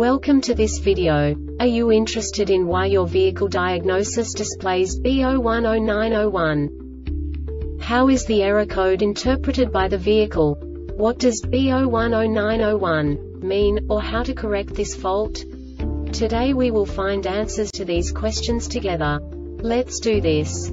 Welcome to this video. Are you interested in why your vehicle diagnosis displays B010901? How is the error code interpreted by the vehicle? What does B010901 mean, or how to correct this fault? Today we will find answers to these questions together. Let's do this.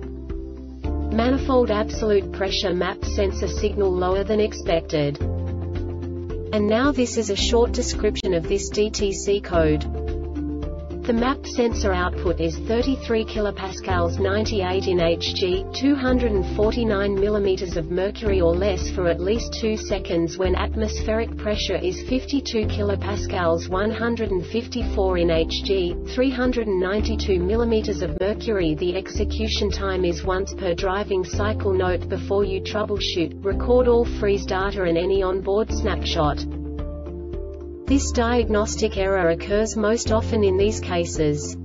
manifold absolute pressure map sensor signal lower than expected. And now this is a short description of this DTC code. The map sensor output is 33 kilopascals 98 in Hg, 249 mm of mercury or less for at least 2 seconds when atmospheric pressure is 52 kilopascals 154 in Hg, 392 mm of mercury. The execution time is once per driving cycle. Note before you troubleshoot, record all freeze data and any onboard snapshot. This diagnostic error occurs most often in these cases.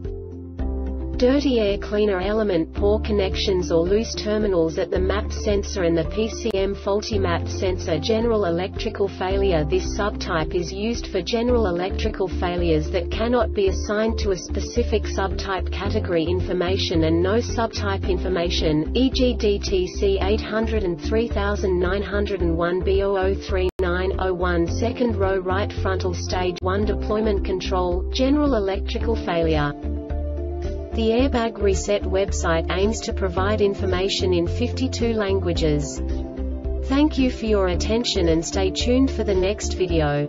Dirty air cleaner element poor connections or loose terminals at the map sensor and the PCM faulty map sensor general electrical failure This subtype is used for general electrical failures that cannot be assigned to a specific subtype category information and no subtype information, e.g. DTC 803901 B003901 second row right frontal stage 1 deployment control, general electrical failure. The Airbag Reset website aims to provide information in 52 languages. Thank you for your attention and stay tuned for the next video.